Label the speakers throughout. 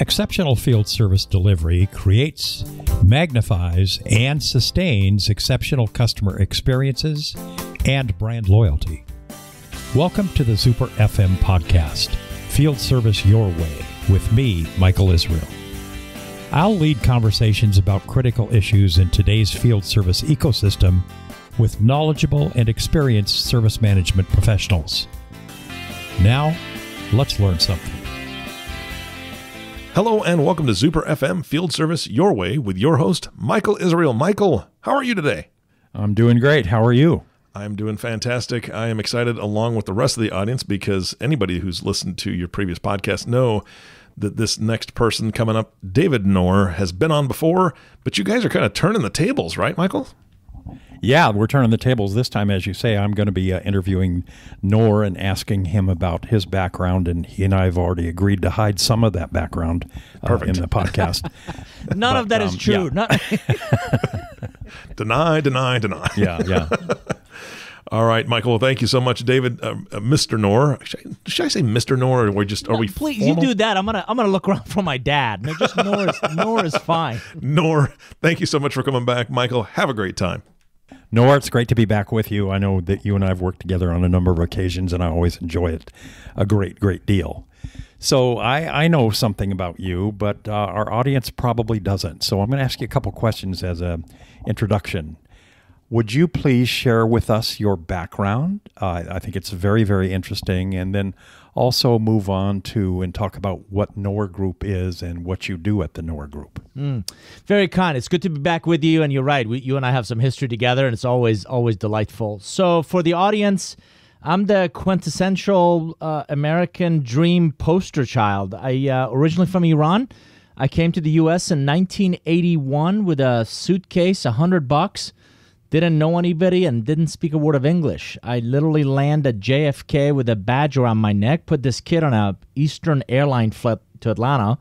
Speaker 1: Exceptional field service delivery creates, magnifies, and sustains exceptional customer experiences and brand loyalty. Welcome to the Zuper FM podcast, Field Service Your Way, with me, Michael Israel. I'll lead conversations about critical issues in today's field service ecosystem with knowledgeable and experienced service management professionals. Now, let's learn something.
Speaker 2: Hello and welcome to Zuper FM Field Service Your Way with your host, Michael Israel. Michael, how are you today?
Speaker 1: I'm doing great. How are you?
Speaker 2: I'm doing fantastic. I am excited along with the rest of the audience because anybody who's listened to your previous podcast know that this next person coming up, David Nour, has been on before, but you guys are kind of turning the tables, right, Michael?
Speaker 1: Yeah, we're turning the tables this time. As you say, I'm going to be uh, interviewing Nour and asking him about his background, and he and I have already agreed to hide some of that background uh, in the podcast.
Speaker 3: None but, of that um, is true. Yeah. Not-
Speaker 2: deny, deny, deny.
Speaker 1: Yeah, yeah.
Speaker 2: All right, Michael. Thank you so much, David. Uh, uh, Mr. Nour, Should I, should I, say Mr. Nour? or we just are no, we?
Speaker 3: Please, formal? you do that. I'm gonna I'm gonna look around for my dad. No, just Nour is, Nour is fine.
Speaker 2: Nour, Thank you so much for coming back, Michael. Have a great time.
Speaker 1: Nour, it's great to be back with you. I know that you and I have worked together on a number of occasions, and I always enjoy it a great, great deal. So I, I know something about you, but uh, our audience probably doesn't. So I'm going to ask you a couple questions as an introduction. Would you please share with us your background? Uh, I think it's very, very interesting. And then also move on to and talk about what Nour Group is and what you do at the Nour Group.
Speaker 3: Mm, very kind. It's good to be back with you. And you're right. We, you and I have some history together, and it's always, always delightful. So for the audience, I'm the quintessential uh, American dream poster child. I uh, originally from Iran. I came to the U.S. in 1981 with a suitcase, a hundred bucks didn't know anybody and didn't speak a word of English. I literally landed JFK with a badge around my neck, put this kid on a Eastern airline flight to Atlanta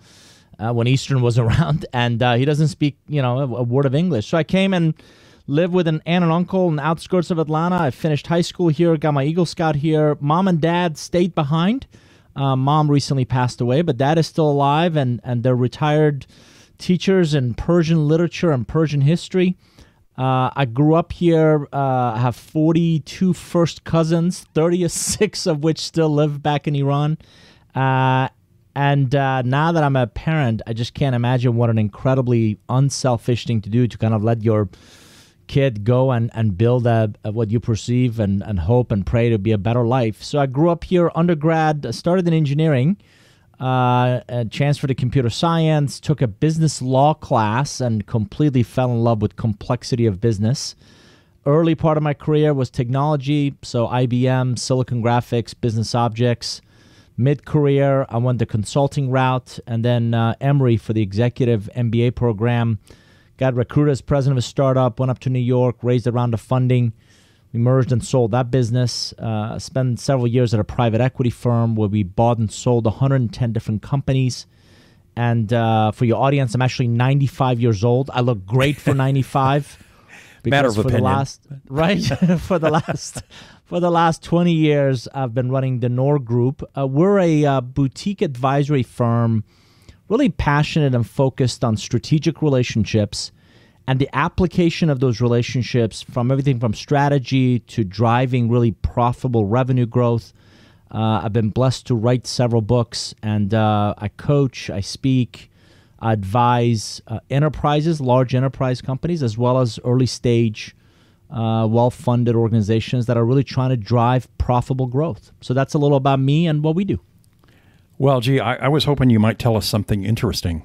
Speaker 3: uh, when Eastern was around, and uh, he doesn't speak, you know, a, a, word of English. So I came and lived with an aunt and uncle in the outskirts of Atlanta. I finished high school here, got my Eagle Scout here. Mom and dad stayed behind. Uh, mom recently passed away, but dad is still alive, and, and they're retired teachers in Persian literature and Persian history. Uh, I grew up here. Uh, I have 42 first cousins, 36 of which still live back in Iran. Uh, and uh, now that I'm a parent, I just can't imagine what an incredibly unselfish thing to do to kind of let your kid go and, and build a, a what you perceive and, and hope and pray to be a better life. So I grew up here, undergrad, started in engineering uh, a chance for computer science, took a business law class, and completely fell in love with complexity of business. Early part of my career was technology, so IBM, Silicon Graphics, Business Objects. Mid career, I went the consulting route, and then uh, Emory for the executive MBA program. Got recruited as president of a startup, went up to New York, raised a round of funding we merged and sold that business. Uh, spent several years at a private equity firm where we bought and sold 110 different companies. And uh, for your audience, I'm actually 95 years old. I look great for 95.
Speaker 1: Matter of
Speaker 3: for
Speaker 1: opinion,
Speaker 3: the last, right? for the last for the last 20 years, I've been running the Nour Group. Uh, we're a uh, boutique advisory firm, really passionate and focused on strategic relationships and the application of those relationships from everything from strategy to driving really profitable revenue growth. Uh, I've been blessed to write several books, and uh, I coach, I speak, I advise uh, enterprises, large enterprise companies, as well as early stage, uh, well funded organizations that are really trying to drive profitable growth. So that's a little about me and what we do.
Speaker 1: Well, gee, I, I was hoping you might tell us something interesting.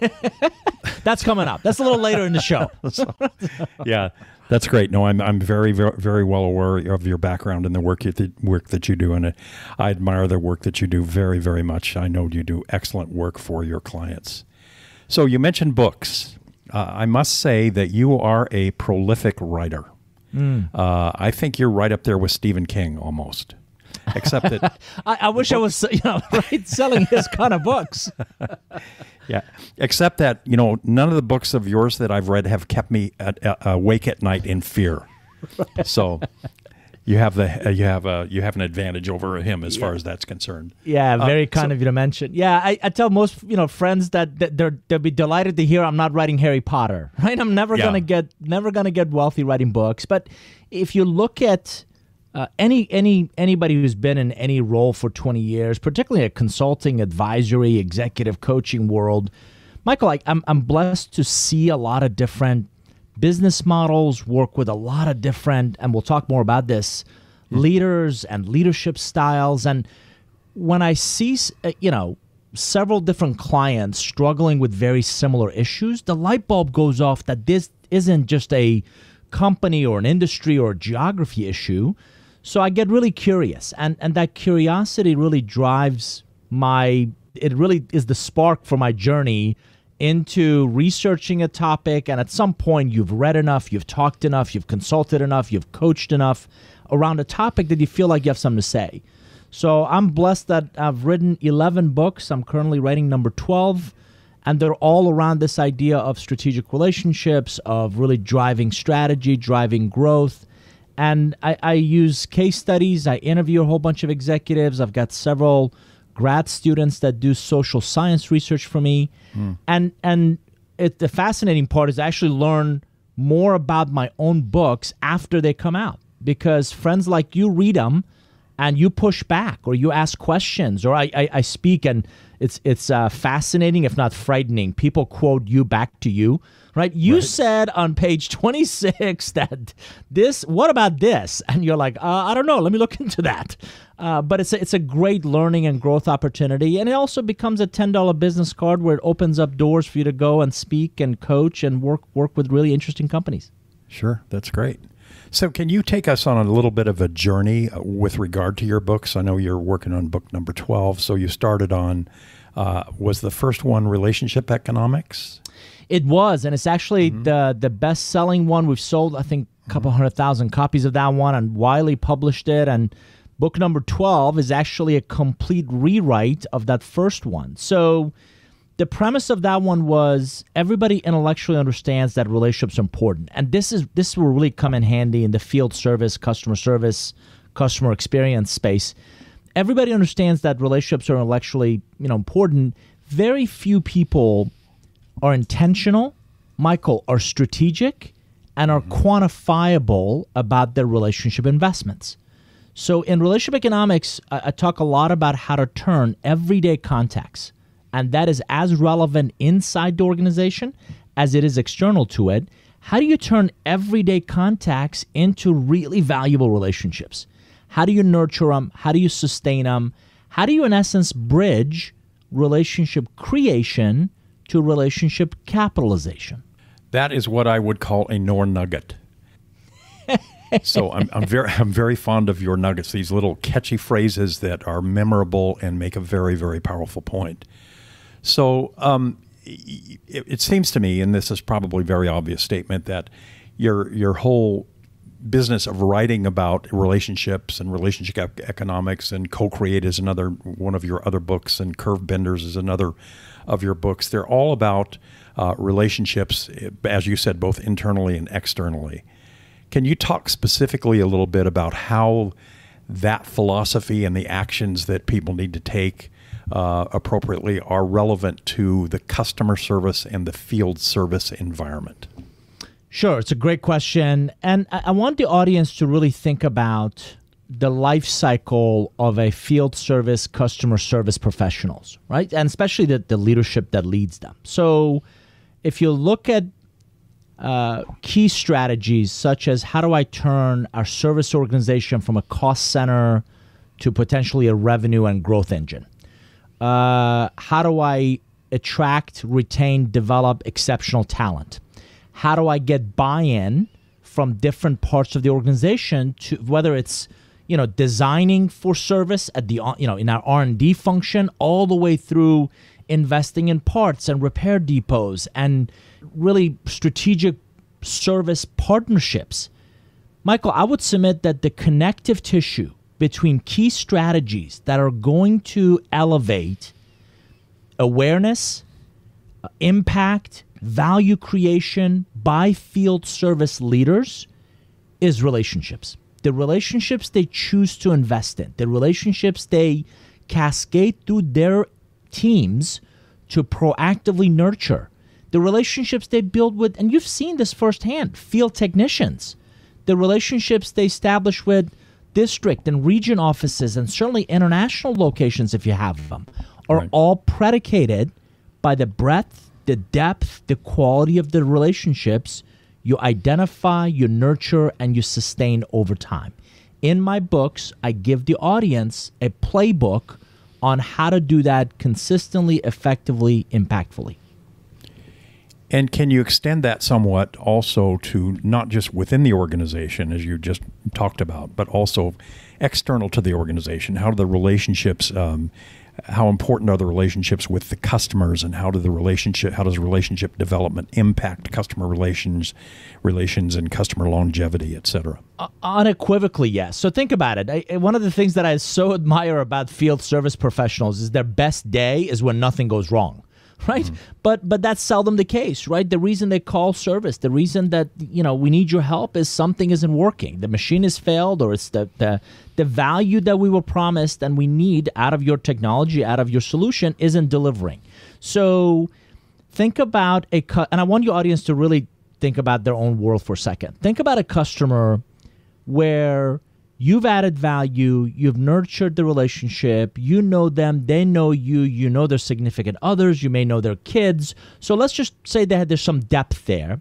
Speaker 3: that's coming up. That's a little later in the show.
Speaker 1: yeah, that's great. No, I'm I'm very very very well aware of your background and the work you, the work that you do, and I admire the work that you do very very much. I know you do excellent work for your clients. So you mentioned books. Uh, I must say that you are a prolific writer. Mm. Uh, I think you're right up there with Stephen King almost except that
Speaker 3: I, I wish I was you know right selling his kind of books.
Speaker 1: yeah, except that you know none of the books of yours that I've read have kept me at, uh, awake at night in fear. So you have the uh, you have a you have an advantage over him as far as that's concerned.
Speaker 3: Yeah, very kind so, of you to mention. Yeah, I, I tell most you know friends that, that they're they'll be delighted to hear I'm not writing Harry Potter. Right, I'm never yeah. gonna get never gonna get wealthy writing books. But if you look at uh, any any anybody who's been in any role for 20 years, particularly a consulting, advisory, executive coaching world, Michael, I, I'm I'm blessed to see a lot of different business models, work with a lot of different, and we'll talk more about this, mm-hmm. leaders and leadership styles. And when I see, uh, you know, several different clients struggling with very similar issues, the light bulb goes off that this isn't just a company or an industry or a geography issue. So I get really curious, and and that curiosity really drives my. It really is the spark for my journey into researching a topic. And at some point, you've read enough, you've talked enough, you've consulted enough, you've coached enough around a topic that you feel like you have something to say. So I'm blessed that I've written 11 books. I'm currently writing number 12 and they're all around this idea of strategic relationships, of really driving strategy, driving growth, and I, I use case studies. I interview a whole bunch of executives. I've got several grad students that do social science research for me. Mm. And and it, the fascinating part is I actually learn more about my own books after they come out because friends like you read them and you push back or you ask questions or I, I, I speak and it's it's uh, fascinating if not frightening. People quote you back to you right? You right. said on page 26 that this, what about this? And you're like, uh, I don't know. Let me look into that. Uh, but it's a, it's a great learning and growth opportunity. And it also becomes a $10 business card where it opens up doors for you to go and speak and coach and work, work with really interesting companies.
Speaker 1: Sure. That's great. So, can you take us on a little bit of a journey uh, with regard to your books? I know you're working on book number 12. So, you started on, uh, was the first one relationship economics?
Speaker 3: It was, and it's actually mm-hmm. the the best selling one. We've sold, I think, a couple mm-hmm. hundred thousand copies of that one, and Wiley published it. And book number twelve is actually a complete rewrite of that first one. So the premise of that one was everybody intellectually understands that relationships are important, and this is this will really come in handy in the field service, customer service, customer experience space. Everybody understands that relationships are intellectually, you know, important. Very few people are intentional, Michael, are strategic, and are mm-hmm. quantifiable about their relationship investments. So, in relationship economics, I, I talk a lot about how to turn everyday contacts, and that is as relevant inside the organization as it is external to it. How do you turn everyday contacts into really valuable relationships? How do you nurture them? How do you sustain them? How do you, in essence, bridge relationship creation to relationship capitalization.
Speaker 1: That is what I would call a Nour nugget. so I'm, I'm very I'm very fond of your nuggets. These little catchy phrases that are memorable and make a very very powerful point. So um, it, it seems to me, and this is probably a very obvious statement, that your your whole business of writing about relationships and relationship economics and co-create is another one of your other books and curve benders is another of your books. They're all about uh, relationships, as you said, both internally and externally. Can you talk specifically a little bit about how that philosophy and the actions that people need to take uh, appropriately are relevant to the customer service and the field service environment?
Speaker 3: Sure, it's a great question. And I want the audience to really think about the life cycle of a field service customer service professionals, right? And especially the, the leadership that leads them. So if you look at uh, key strategies such as how do I turn our service organization from a cost center to potentially a revenue and growth engine? Uh, how do I attract, retain, develop exceptional talent? How do I get buy in from different parts of the organization to whether it's you know designing for service at the you know in our r&d function all the way through investing in parts and repair depots and really strategic service partnerships michael i would submit that the connective tissue between key strategies that are going to elevate awareness uh, impact value creation by field service leaders is relationships. The relationships they choose to invest in, the relationships they cascade through their teams to proactively nurture, the relationships they build with, and you've seen this firsthand, field technicians, the relationships they establish with district and region offices, and certainly international locations if you have them, are right. all predicated by the breadth, the depth, the quality of the relationships you identify, you nurture, and you sustain over time. In my books, I give the audience a playbook on how to do that consistently, effectively, impactfully.
Speaker 1: And can you extend that somewhat also to not just within the organization, as you just talked about, but also external to the organization? How do the relationships um, how important are the relationships with the customers and how do the relationship how does relationship development impact customer relations relations and customer longevity et cetera?
Speaker 3: Uh, unequivocally yes. So think about it. I, one of the things that i so admire about field service professionals is their best day is when nothing goes wrong right? Mm-hmm. But but that's seldom the case, right? The reason they call service, the reason that you know we need your help is something isn't working. The machine has failed, or it's the the the value that we were promised and we need out of your technology, out of your solution, isn't delivering. So think about a cu- and I want your audience to really think about their own world for a second. Think about a customer where you've added value, you've nurtured the relationship, you know them, they know you, you know their significant others, you may know their kids. So let's just say that there's some depth there.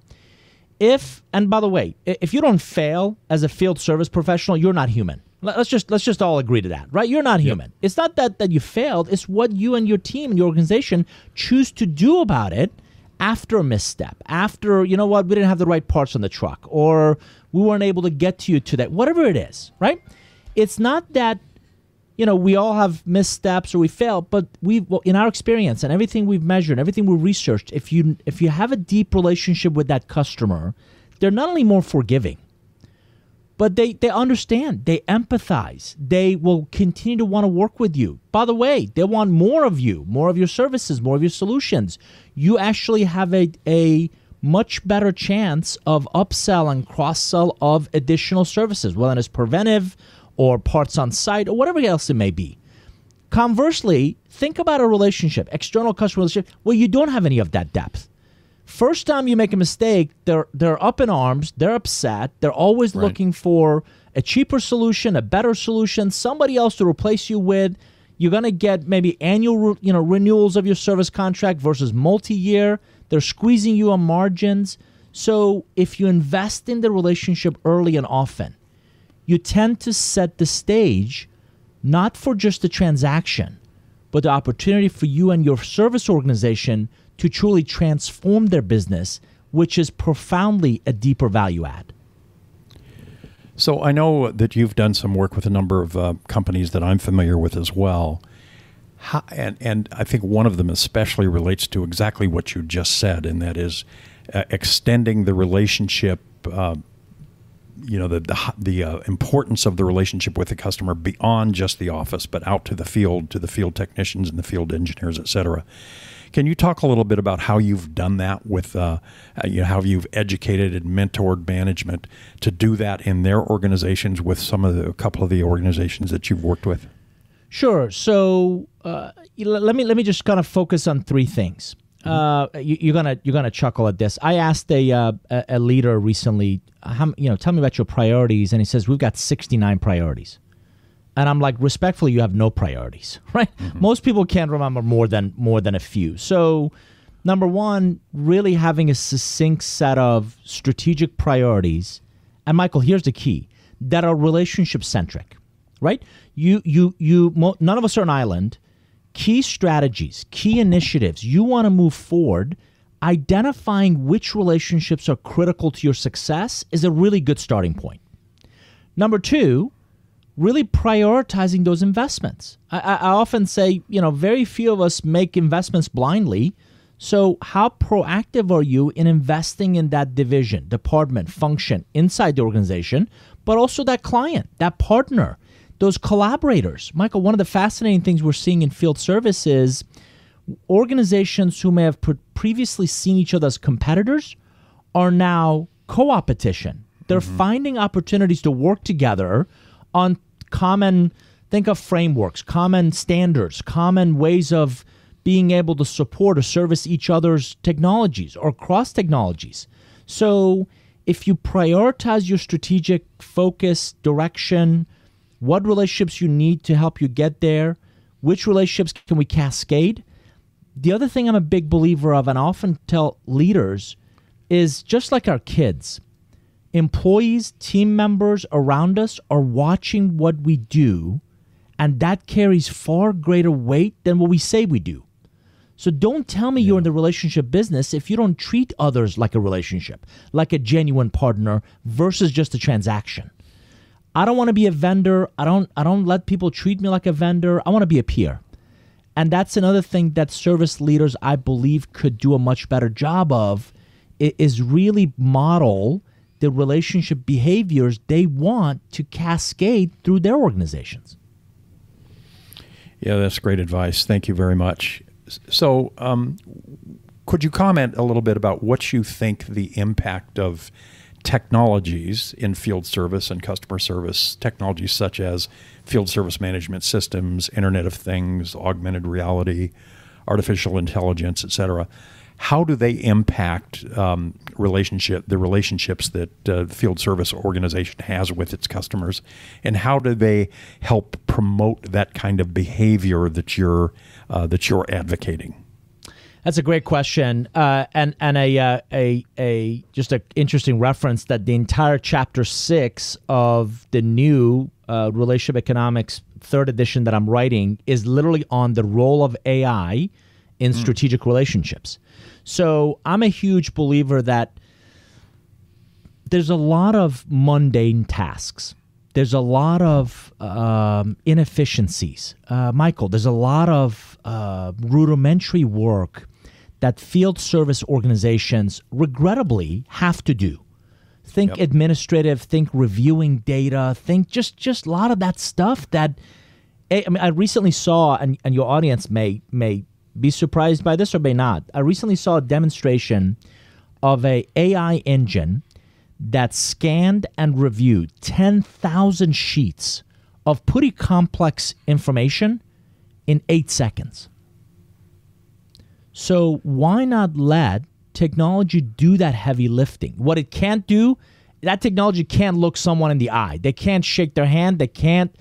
Speaker 3: If and by the way, if you don't fail as a field service professional, you're not human. Let's just let's just all agree to that, right? You're not human. Yep. It's not that that you failed, it's what you and your team and your organization choose to do about it after a misstep, after, you know what, we didn't have the right parts on the truck, or we weren't able to get to you today, whatever it is, right? It's not that, you know, we all have missteps or we fail, but we, well, in our experience and everything we've measured, everything we've researched, if you if you have a deep relationship with that customer, they're not only more forgiving, but they, they understand, they empathize, they will continue to want to work with you. By the way, they want more of you, more of your services, more of your solutions. You actually have a, a much better chance of upsell and cross sell of additional services, whether it's preventive or parts on site or whatever else it may be. Conversely, think about a relationship, external customer relationship, where you don't have any of that depth. First time you make a mistake, they're they're up in arms, they're upset, they're always right. looking for a cheaper solution, a better solution, somebody else to replace you with. You're going to get maybe annual, you know, renewals of your service contract versus multi-year. They're squeezing you on margins. So, if you invest in the relationship early and often, you tend to set the stage not for just the transaction, but the opportunity for you and your service organization to truly transform their business, which is profoundly a deeper value add.
Speaker 1: So I know that you've done some work with a number of uh, companies that I'm familiar with as well. How, and, and I think one of them especially relates to exactly what you just said, and that is uh, extending the relationship uh, you know the the, the uh, importance of the relationship with the customer beyond just the office, but out to the field, to the field technicians and the field engineers, et cetera. Can you talk a little bit about how you've done that with, uh, uh, you know, how you've educated and mentored management to do that in their organizations with some of the, a couple of the organizations that you've worked with?
Speaker 3: Sure. So uh, let me let me just kind of focus on three things. Mm-hmm. Uh, you, are gonna you're gonna chuckle at this. I asked a uh, a leader recently, how, you know, tell me about your priorities, and he says we've got 69 priorities. And I'm like, respectfully, you have no priorities, right? Mm-hmm. Most people can't remember more than more than a few. So, number one, really having a succinct set of strategic priorities. And Michael, here's the key: that are relationship centric, right? You, you, you. None of us are an island. Key strategies, key initiatives you want to move forward. Identifying which relationships are critical to your success is a really good starting point. Number two, really prioritizing those investments. I, I, often say, you know, very few of us make investments blindly. So, how proactive are you in investing in that division, department, function inside the organization, but also that client, that partner, those collaborators? Michael, one of the fascinating things we're seeing in field service is organizations who may have previously seen each other as competitors are now co opetition They're mm-hmm. finding opportunities to work together on common, think of frameworks, common standards, common ways of being able to support or service each other's technologies or cross technologies. So if you prioritize your strategic focus, direction, what relationships you need to help you get there, which relationships can we cascade? The other thing I'm a big believer of, and I often tell leaders, is just like our kids, employees, team members around us are watching what we do, and that carries far greater weight than what we say we do. So don't tell me you're in the relationship business if you don't treat others like a relationship, like a genuine partner versus just a transaction. I don't want to be a vendor. I don't I don't let people treat me like a vendor. I want to be a peer. And that's another thing that service leaders I believe could do a much better job of is really model the relationship behaviors they want to cascade through their organizations.
Speaker 1: Yeah, that's great advice. Thank you very much. So, um, could you comment a little bit about what you think the impact of technologies in field service and customer service, technologies such as field service management systems, Internet of Things, augmented reality, artificial intelligence, et cetera, how do they impact um, relationship the relationships that uh, field service organization has with its customers, and how do they help promote that kind of behavior that you're uh, that you're advocating?
Speaker 3: That's a great question, uh, and and a uh, a a just an interesting reference that the entire chapter six of the new uh, relationship economics third edition that I'm writing is literally on the role of AI in strategic relationships. So I'm a huge believer that there's a lot of mundane tasks. There's a lot of um, inefficiencies. Uh, Michael, there's a lot of uh, rudimentary work that field service organizations regrettably have to do. Think administrative, think reviewing data, think just just a lot of that stuff that I I mean I recently saw and, and your audience may may be surprised by this or may not. I recently saw a demonstration of a AI engine that scanned and reviewed 10,000 sheets of pretty complex information in 8 seconds. So why not let technology do that heavy lifting? What it can't do, that technology can't look someone in the eye. They can't shake their hand. They can't,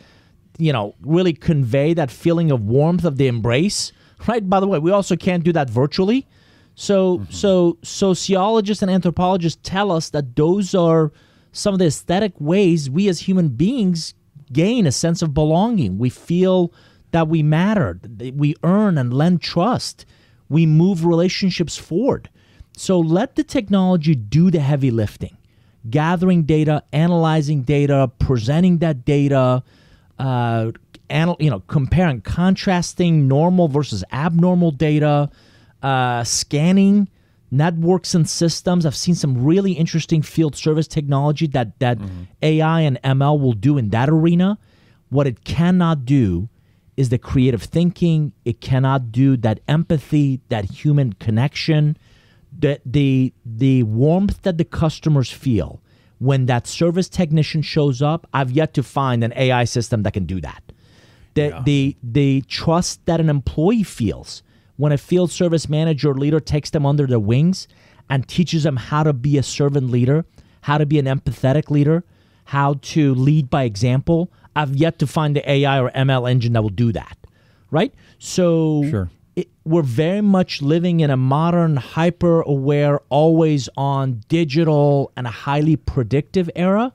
Speaker 3: you know, really convey that feeling of warmth of the embrace. Right. By the way, we also can't do that virtually. So mm-hmm. so sociologists and anthropologists tell us that those are some of the aesthetic ways we as human beings gain a sense of belonging. We feel that we matter. that We earn and lend trust. We move relationships forward. So let the technology do the heavy lifting, gathering data, analyzing data, presenting that data, uh, anal- you know, comparing, contrasting normal versus abnormal data, uh, scanning networks and systems. I've seen some really interesting field service technology that that AI and ML will do in that arena. What it cannot do is the creative thinking. It cannot do that empathy, that human connection, the the the warmth that the customers feel when that service technician shows up. I've yet to find an AI system that can do that. The the the trust that an employee feels when a field service manager or leader takes them under their wings and teaches them how to be a servant leader, how to be an empathetic leader, how to lead by example. I've yet to find the AI or ML engine that will do that. Right? So
Speaker 1: Sure.
Speaker 3: it, we're very much living in a modern, hyper aware, always on digital and a highly predictive era.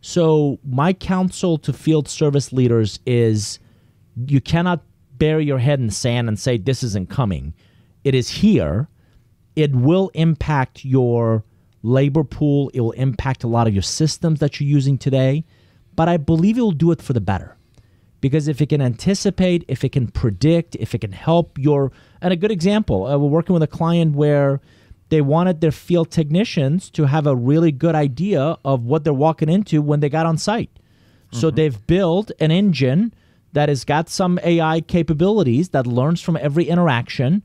Speaker 3: So, my counsel to field service leaders is you cannot bury your head in the sand and say, This isn't coming. It is here. It will impact your labor pool, it will impact a lot of your systems that you're using today. But I believe it will do it for the better because if it can anticipate, if it can predict, if it can help your, and a good example, uh, we're working with a client where they wanted their field technicians to have a really good idea of what they're walking into when they got on site. So they've built an engine that has got some AI capabilities that learns from every interaction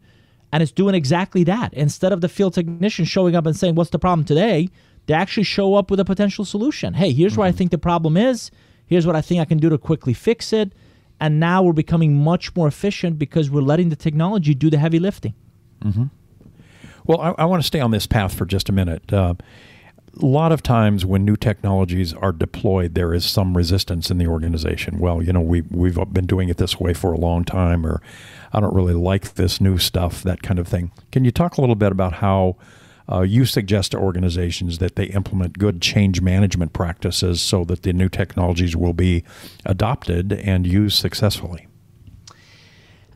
Speaker 3: and it's doing exactly that. Instead of the field technician showing up and saying, What's the problem today? They actually show up with a potential solution. Hey, here's mm-hmm. where I think the problem is. Here's what I think I can do to quickly fix it. And now we're becoming much more efficient because we're letting the technology do the heavy lifting.
Speaker 1: Mm-hmm. Well, I, I, want to stay on this path for just a minute. Uh, a lot of times when new technologies are deployed, there is some resistance in the organization. Well, you know, we we've been doing it this way for a long time, or I don't really like this new stuff, that kind of thing. Can you talk a little bit about how uh, you suggest to organizations that they implement good change management practices so that the new technologies will be adopted and used successfully?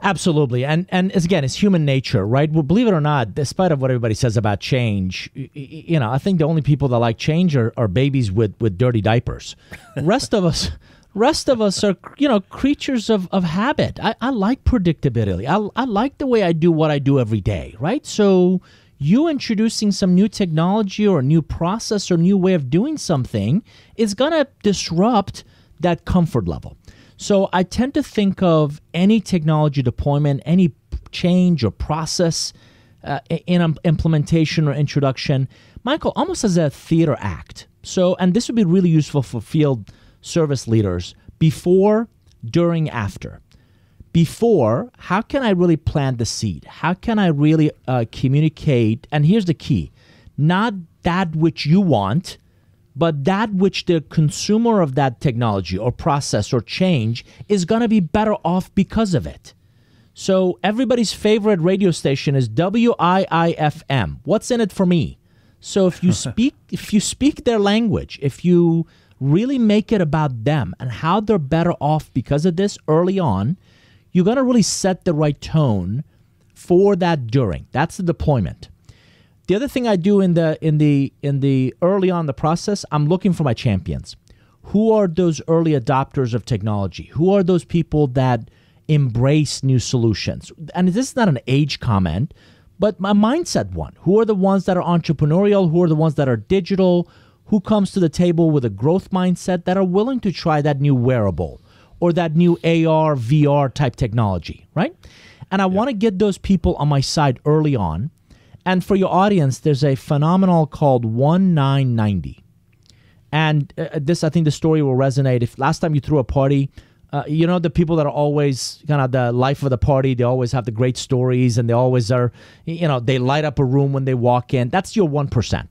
Speaker 3: Absolutely, and and as again, it's human nature, right? Well, believe it or not, despite of what everybody says about change, you know, I think the only people that like change are, are babies with with dirty diapers. Rest of us, rest of us are you know creatures of, of habit. I, I like predictability. I, I like the way I do what I do every day, right? So you introducing some new technology or a new process or new way of doing something is gonna disrupt that comfort level. So I tend to think of any technology deployment, any change or process uh, in implementation or introduction, Michael, almost as a theater act. So, and this would be really useful for field service leaders before, during, after. Before, how can I really plant the seed? How can I really uh, communicate? And here's the key not that which you want, but that which the consumer of that technology or process or change is going to be better off because of it. So everybody's favorite radio station is WIIFM. What's in it for me? So if you speak if you speak their language, if you really make it about them and how they're better off because of this early on, you're going to really set the right tone for that during. That's the deployment. The other thing I do in the in the in the early on the process, I'm looking for my champions. Who are those early adopters of technology? Who are those people that embrace new solutions? And this is not an age comment, but my mindset one. Who are the ones that are entrepreneurial? Who are the ones that are digital? Who comes to the table with a growth mindset that are willing to try that new wearable or that new AR, VR type technology, right? And I yeah. want to get those people on my side early on and for your audience, there's a phenomenal called 1990. And uh, uh, this, I think the story will resonate. If last time you threw a party, uh, you know, the people that are always kind of the life of the party, they always have the great stories and they always are, you know, they light up a room when they walk in. That's your 1%.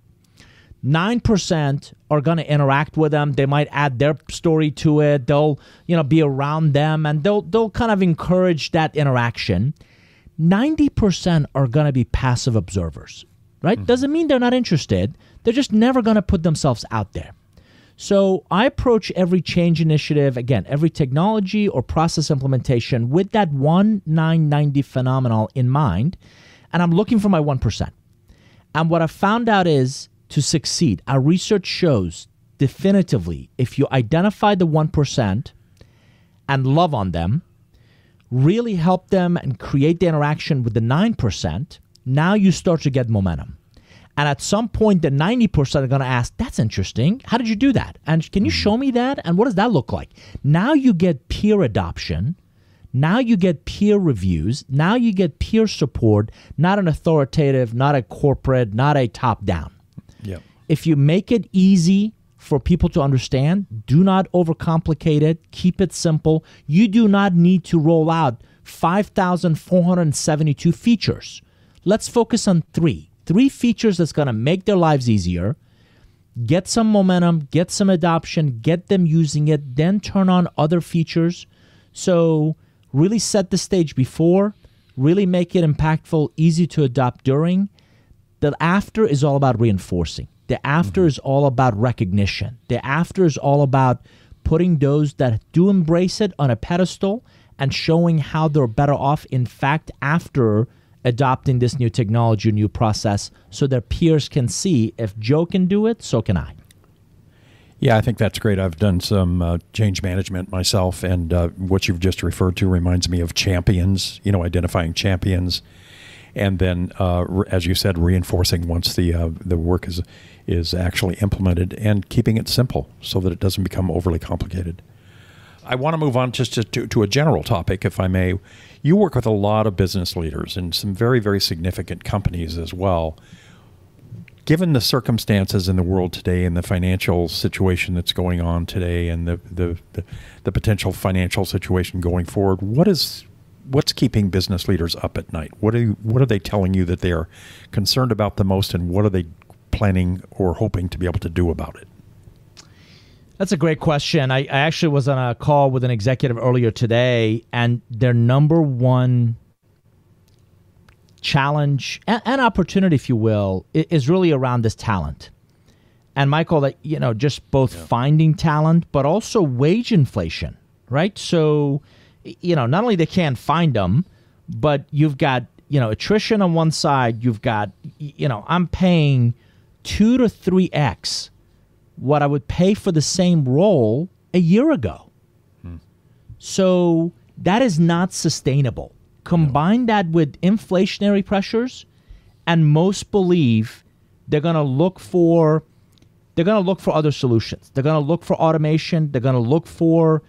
Speaker 3: 9% are going to interact with them. They might add their story to it. They'll, you know, be around them and they'll they'll kind of encourage that interaction. 90% are going to be passive observers, right? Mm-hmm. Doesn't mean they're not interested. They're just never going to put themselves out there. So I approach every change initiative, again, every technology or process implementation with that 1990 phenomenon in mind, and I'm looking for my 1%. And what I found out is to succeed, our research shows definitively if you identify the 1% and love on them, really help them and create the interaction with the 9%, now you start to get momentum. And at some point, the 90% are going to ask, That's interesting. How did you do that? And can you show me that? And what does that look like? Now you get peer adoption. Now you get peer reviews. Now you get peer support, not an authoritative, not a corporate, not a top down. If you make it easy for people to understand. Do not overcomplicate it. Keep it simple. You do not need to roll out 5,472 features. Let's focus on three. Three features that's going to make their lives easier, get some momentum, get some adoption, get them using it, then turn on other features. So, really set the stage before, really make it impactful, easy to adopt during. The after is all about reinforcing. The after mm-hmm. is all about recognition. The after is all about putting those that do embrace it on a pedestal and showing how they're better off, in fact, after adopting this new technology, new process, so their peers can see if Joe can do it, so can I.
Speaker 1: Yeah, I think that's great. I've done some uh, change management myself, and uh, what you've just referred to reminds me of champions, you know, identifying champions and then, uh, as you said, reinforcing once the uh, the work is is actually implemented and keeping it simple so that it doesn't become overly complicated. I want to move on just to, to, to, a general topic, if I may. You work with a lot of business leaders and some very, very significant companies as well. given the circumstances in the world today and the financial situation that's going on today and the, the, the, the, potential financial situation going forward, what is what's keeping business leaders up at night? What are you, what are they telling you that they are concerned about the most, and what are they planning or hoping to be able to do about it?
Speaker 3: That's a great question. I, I actually was on a call with an executive earlier today, and their number one challenge and, and opportunity, if you will, is really around this talent. And Michael, that you know, just both yeah. finding talent, but also wage inflation, right? So, you know, not only they can't find them, but you've got you know attrition on one side. You've got you know I'm paying two to three x what I would pay for the same role a year ago. Hmm. So that is not sustainable. Combine that with inflationary pressures, and most believe they're going to look for they're going to look for other solutions. They're going to look for automation. They're going to look for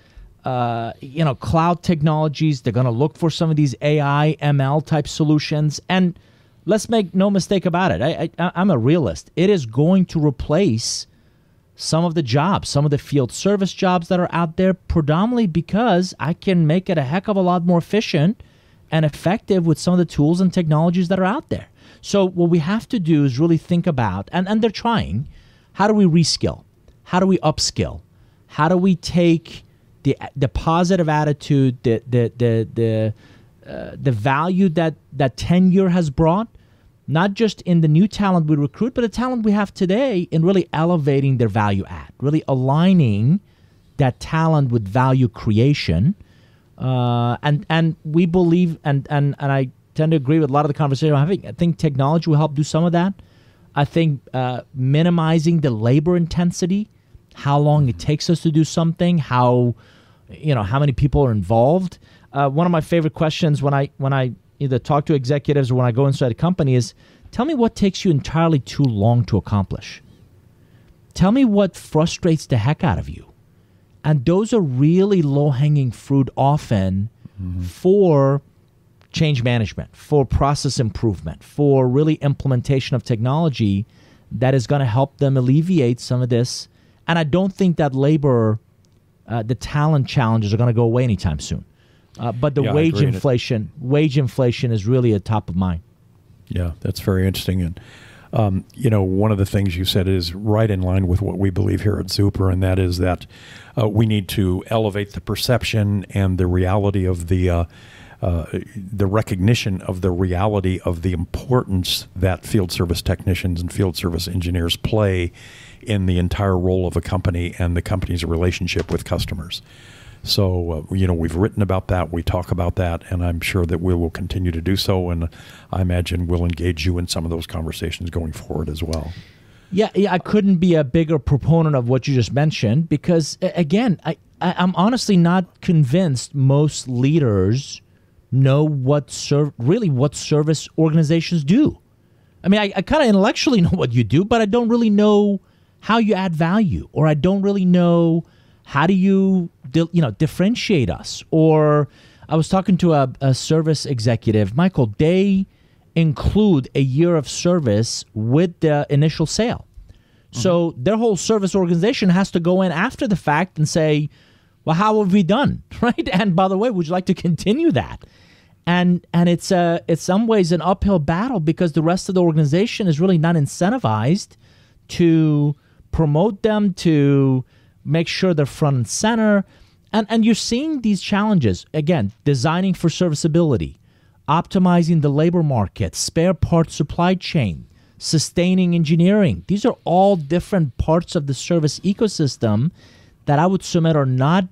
Speaker 3: uh, you know cloud technologies. They're going to look for some of these AI ML type solutions. And let's make no mistake about it. I, I, I'm a realist. It is going to replace some of the jobs, some of the field service jobs that are out there, predominantly because I can make it a heck of a lot more efficient and effective with some of the tools and technologies that are out there. So what we have to do is really think about, and, and they're trying, how do we reskill? How do we upskill? How do we take the the positive attitude, the the the the, uh, the value that that tenure has brought, not just in the new talent we recruit, but the talent we have today in really elevating their value add, really aligning that talent with value creation uh, and and we believe and, and and I tend to agree with a lot of the conversation I'm having. I think technology will help do some of that. I think uh, minimizing the labor intensity, how long it takes us to do something, how you know how many people are involved. Uh, one of my favorite questions when I when I either talk to executives or when I go inside a company is, tell me what takes you entirely too long to accomplish. Tell me what frustrates the heck out of you. And those are really low hanging fruit often mm-hmm. for change management, for process improvement, for really implementation of technology that is going to help them alleviate some of this. And I don't think that labor, uh, the talent challenges are going to go away anytime soon. Uh, but the yeah, wage inflation, wage inflation is really a top of mind.
Speaker 1: Yeah, that's very interesting. And um, you know, one of the things you said is right in line with what we believe here at Zuper, and that is that uh, we need to elevate the perception and the reality of the. Uh, uh, the recognition of the reality of the importance that field service technicians and field service engineers play in the entire role of a company and the company's relationship with customers. So, uh, you know, we've written about that, we talk about that, and I'm sure that we will continue to do so. And I imagine we'll engage you in some of those conversations going forward as well.
Speaker 3: Yeah, yeah, I couldn't be a bigger proponent of what you just mentioned because, again, I, I am honestly not convinced most leaders know what serve really what service organizations do. I mean, I, I kind of intellectually know what you do, but I don't really know how you add value, or I don't really know how do you you know differentiate us. Or i was talking to a, a service executive michael they include a year of service with the initial sale. Mm-hmm. so their whole service organization has to go in after the fact and say well how have we done? Right? And by the way would you like to continue that? And and it's a it's some ways an uphill battle because the rest of the organization is really not incentivized to promote them to make sure they're front and center. And, and you're seeing these challenges again, designing for serviceability, optimizing the labor market, spare parts supply chain, sustaining engineering. These are all different parts of the service ecosystem that I would submit are not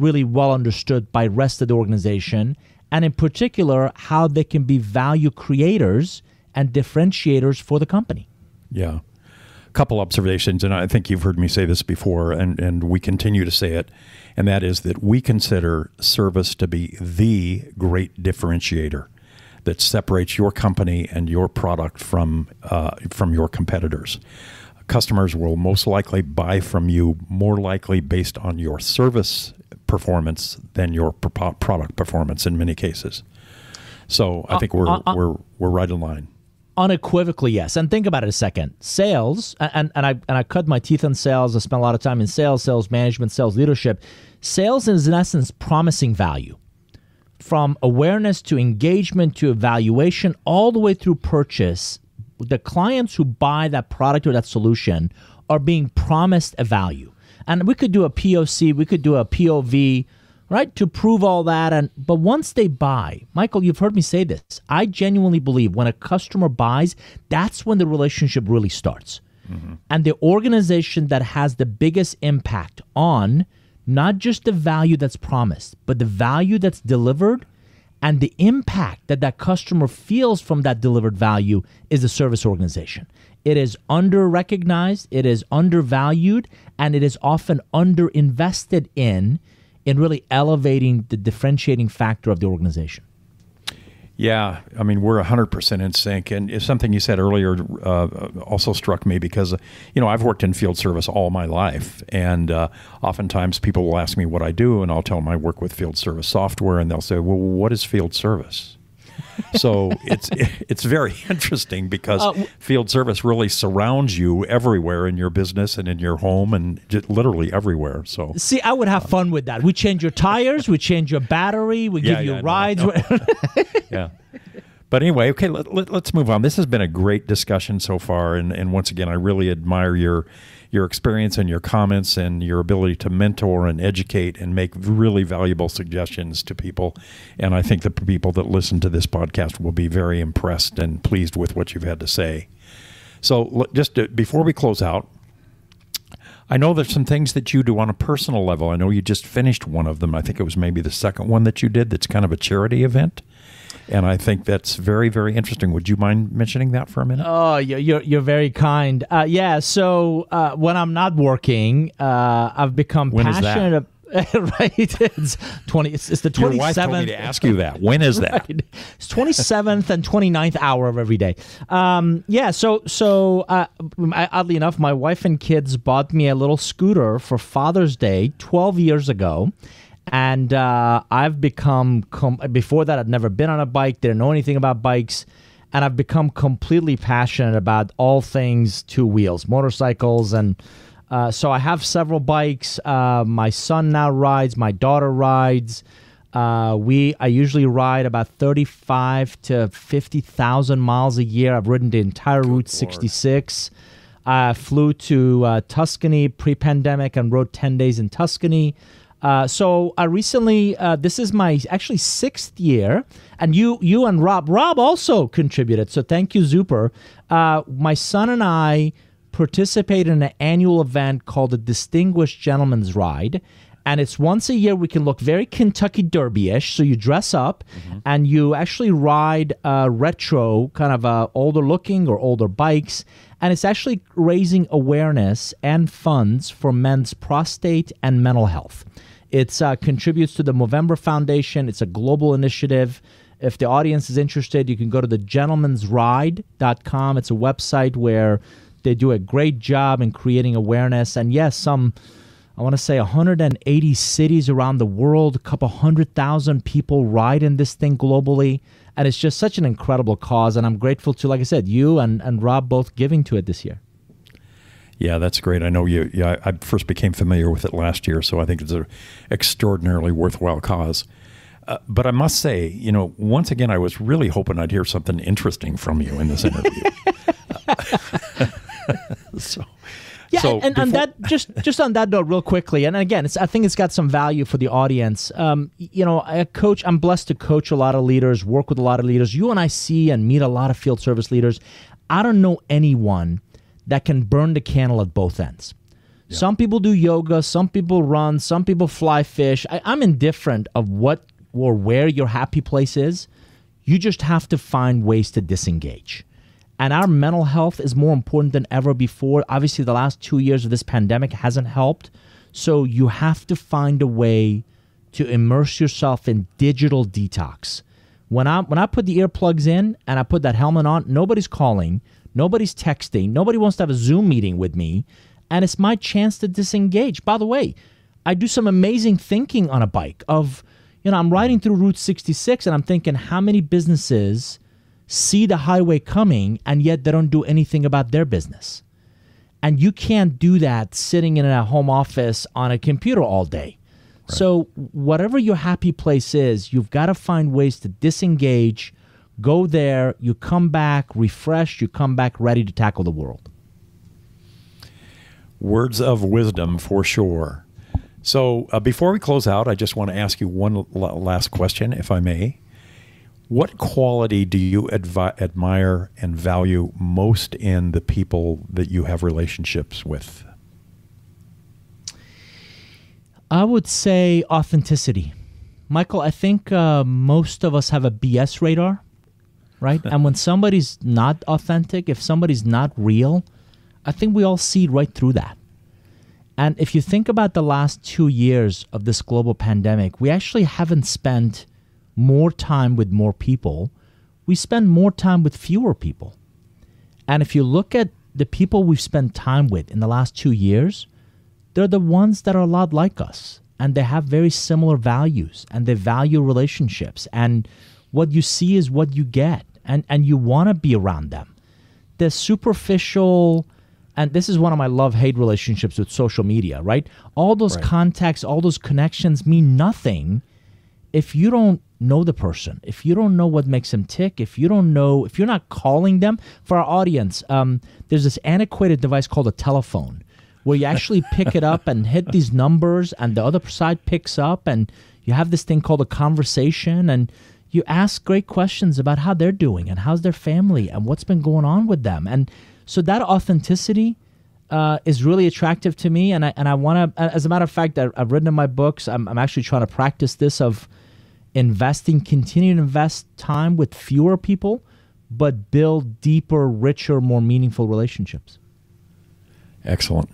Speaker 3: really well understood by rest of the organization and in particular how they can be value creators and differentiators for the company.
Speaker 1: Yeah couple observations, and I think you've heard me say this before, and, and we continue to say it, and that is that we consider service to be the great differentiator that separates your company and your product from uh, from your competitors. Customers will most likely buy from you more likely based on your service performance than your product performance in many cases. So I think we're uh, uh, we're we're right in line
Speaker 3: Unequivocally, yes. And think about it a second. Sales, and, and I and I cut my teeth on sales. I spent a lot of time in sales, sales management, sales leadership. Sales is in essence promising value. From awareness to engagement to evaluation, all the way through purchase, the clients who buy that product or that solution are being promised a value. And we could do a POC, we could do a POV, right, to prove all that. And but once they buy, Michael, you've heard me say this. I genuinely believe when a customer buys, that's when the relationship really starts. Mm-hmm. And the organization that has the biggest impact on not just the value that's promised, but the value that's delivered and the impact that that customer feels from that delivered value is the service organization. It is under recognized, it is undervalued, and it is often under invested in in really elevating the differentiating factor of the organization.
Speaker 1: Yeah, I mean we're hundred percent in sync, and something you said earlier uh, also struck me because you know I've worked in field service all my life, and uh, oftentimes people will ask me what I do, and I'll tell them I work with field service software, and they'll say, "Well, what is field service?" So it's it's very interesting because uh, field service really surrounds you everywhere in your business and in your home and literally everywhere. So
Speaker 3: see, I would have fun with that. We change your tires, we change your battery, we yeah, give you yeah, rides. No, no.
Speaker 1: yeah. But anyway, okay, let, let, move on. This has been a great discussion so far, and, and once again, I really admire your your experience and your comments and your ability to mentor and educate and make really valuable suggestions to people. And I think the people that listen to this podcast will be very impressed and pleased with what you've had to say. So, just to, before we close out, I know there's some things that you do on a personal level. I know you just finished one of them. I think it was maybe the second one that you did that's kind of a charity event and I think that's very, very interesting. Would you mind mentioning that for a minute?
Speaker 3: Oh, you're you're very kind. Uh, yeah. So uh, when I'm not working, uh, I've become
Speaker 1: when
Speaker 3: passionate. right, it's twenty. It's, it's the twenty seventh. Your wife told
Speaker 1: me to ask you that. When is that? Right.
Speaker 3: It's twenty seventh and 29th hour of every day. Um, yeah. So so uh, oddly enough, my wife and kids bought me a little scooter for Father's Day twelve years ago, and uh, I've become com- before that I'd never been on a bike, didn't know anything about bikes, and I've become completely passionate about all things two wheels, motorcycles, and uh, so I have several bikes. Uh, my son now rides, my daughter rides. Uh, we I usually ride about thirty five to fifty thousand miles a year. I've ridden the entire Good Route sixty six. I flew to uh, Tuscany pre pandemic and rode ten days in Tuscany. Uh, so I recently, uh, this is my actually sixth year, and you, you and Rob, Rob also contributed. So thank you, Zuper. Uh, my son and I participate in an annual event called the Distinguished Gentleman's Ride, and it's once a year. We can look very Kentucky Derby-ish. So you dress up, mm-hmm. and you actually ride retro, kind of uh, older looking or older bikes. And it's actually raising awareness and funds for men's prostate and mental health. It uh, contributes to the Movember Foundation. It's a global initiative. If the audience is interested, you can go to the gentlemansride.com. It's a website where they do a great job in creating awareness. And yes, some, I want to say 180 cities around the world, a couple hundred thousand people ride in this thing globally. And it's just such an incredible cause. And I'm grateful to, like I said, you and, and Rob both giving to it this year.
Speaker 1: Yeah, that's great. I know you. Yeah, I first became familiar with it last year, so I think it's an extraordinarily worthwhile cause. Uh, but I must say, you know, once again, I was really hoping I'd hear something interesting from you in this interview.
Speaker 3: so, yeah, so and, and that just just on that note, real quickly, and again, it's I think it's got some value for the audience. Um, you know, I coach. I'm blessed to coach a lot of leaders, work with a lot of leaders. You and I see and meet a lot of field service leaders. I don't know anyone that can burn the candle at both ends. Yeah. Some people do yoga, some people run, some people fly fish. I, I'm indifferent of what or where your happy place is. You just have to find ways to disengage. And our mental health is more important than ever before. Obviously, the last two years of this pandemic hasn't helped. So you have to find a way to immerse yourself in digital detox. When I when I put the earplugs in and I put that helmet on, nobody's calling. Nobody's texting. Nobody wants to have a Zoom meeting with me. And it's my chance to disengage. By the way, I do some amazing thinking on a bike of, you know, I'm riding through Route 66 and I'm thinking how many businesses see the highway coming and yet they don't do anything about their business. And you can't do that sitting in a home office on a computer all day. Right. So, whatever your happy place is, you've got to find ways to disengage, go there, you come back refreshed, you come back ready to tackle the world.
Speaker 1: Words of wisdom for sure. So, uh, before we close out, I just want to ask you one l- last question, if I may. What quality do you advi- admire and value most in the people that you have relationships with?
Speaker 3: I would say authenticity. Michael, I think uh, most of us have a BS radar, right? and when somebody's not authentic, if somebody's not real, I think we all see right through that. And if you think about the last two years of this global pandemic, we actually haven't spent more time with more people. We spend more time with fewer people. And if you look at the people we've spent time with in the last two years, they're the ones that are a lot like us and they have very similar values and they value relationships. And what you see is what you get, and, and you want to be around them. The superficial, and this is one of my love hate relationships with social media, right? All those right. contacts, all those connections mean nothing if you don't know the person, if you don't know what makes them tick, if you don't know, if you're not calling them, for our audience, um, there's this antiquated device called a telephone where you actually pick it up and hit these numbers, and the other side picks up, and you have this thing called a conversation, and you ask great questions about how they're doing and how's their family and what's been going on with them. And so that authenticity uh, is really attractive to me. And I, and I want to, as a matter of fact, I, have written in my books, I'm, I'm actually trying to practice this of investing, continue to invest time with fewer people, but build deeper, richer, more meaningful relationships.
Speaker 1: Excellent.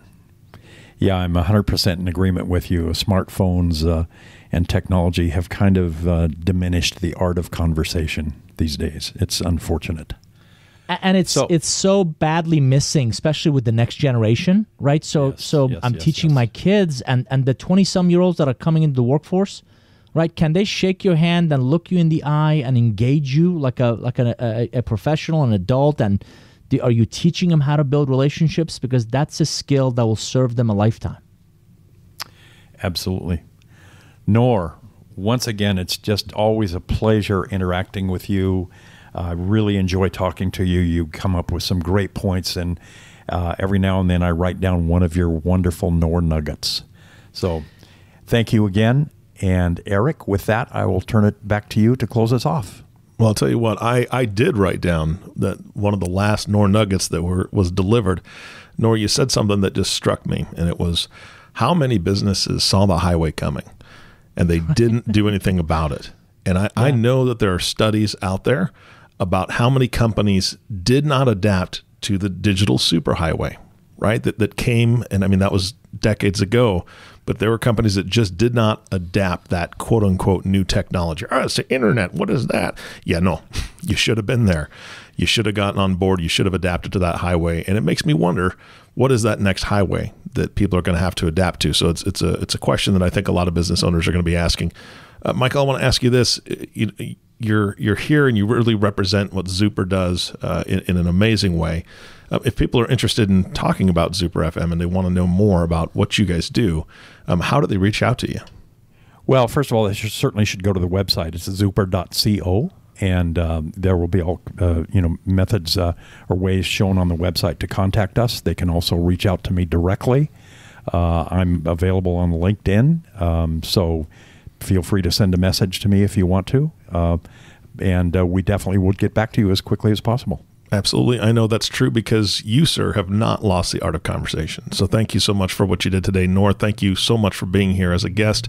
Speaker 1: Yeah, I'm 100% in agreement with you. Smartphones uh, and technology have kind of uh, diminished the art of conversation these days. It's unfortunate.
Speaker 3: And it's so, it's so badly missing, especially with the next generation, right? So yes, so yes, I'm yes, teaching my kids and, and the 20 some year olds that are coming into the workforce, right? Can they shake your hand and look you in the eye and engage you like a like a, a, a professional, an adult, and do, are you teaching them how to build relationships? Because that's a skill that will serve them a lifetime.
Speaker 1: Absolutely. Nour, once again, it's just always a pleasure interacting with you. I really enjoy talking to you. You come up with some great points, and uh, every now and then I write down one of your wonderful Nour nuggets. So thank you again. And Eric, with that, I will turn it back to you to close us off.
Speaker 2: Well, I'll tell you what, I, I did write down that one of the last Nour nuggets that were was delivered. Nour, you said something that just struck me, and it was how many businesses saw the highway coming and they didn't do anything about it. And I, yeah. I know that there are studies out there about how many companies did not adapt to the digital superhighway, right? That that came and I mean that was decades ago, but there were companies that just did not adapt that quote unquote new technology. Oh, it's the internet. What is that? Yeah, no, you should have been there. You should have gotten on board. You should have adapted to that highway. And it makes me wonder, what is that next highway that people are going to have to adapt to? So it's it's a it's a question that I think a lot of business owners are going to be asking. Uh, Michael, I want to ask you this: you, you're you're here and you really represent what Zuper does uh, in, in an amazing way. Uh, if people are interested in talking about Zuper FM and they want to know more about what you guys do, um, how do they reach out to you?
Speaker 1: Well, first of all, they should, certainly should go to the website. It's zuper.co, and um, there will be all uh, you know methods uh, or ways shown on the website to contact us. They can also reach out to me directly. Uh, I'm available on LinkedIn, um, so feel free to send a message to me if you want to, uh, and uh, we definitely would get back to you as quickly as possible.
Speaker 2: Absolutely. I know that's true because you, sir, have not lost the art of conversation. So thank you so much for what you did today, Nour. Thank you so much for being here as a guest.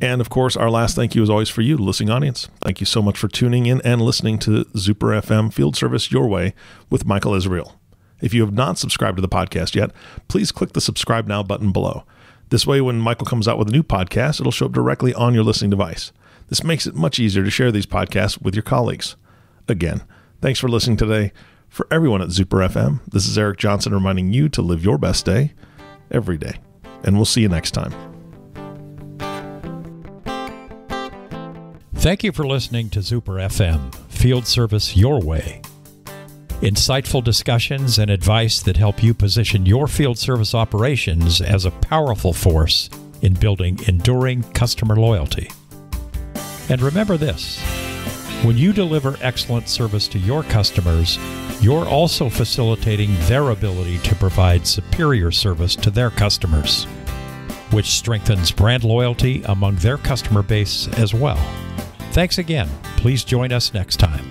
Speaker 2: And of course, our last thank you is always for you, listening audience. Thank you so much for tuning in and listening to Zuper FM Field Service Your Way with Michael Israel. If you have not subscribed to the podcast yet, please click the subscribe now button below. This way, when Michael comes out with a new podcast, it'll show up directly on your listening device. This makes it much easier to share these podcasts with your colleagues. Again, thanks for listening today. For everyone at Zuper FM, this is Eric Johnson reminding you to live your best day every day. And we'll see you next time.
Speaker 1: Thank you for listening to Zuper FM field service your way. Insightful discussions and advice that help you position your field service operations as a powerful force in building enduring customer loyalty. And remember this when you deliver excellent service to your customers, you're also facilitating their ability to provide superior service to their customers, which strengthens brand loyalty among their customer base as well. Thanks again. Please join us next time.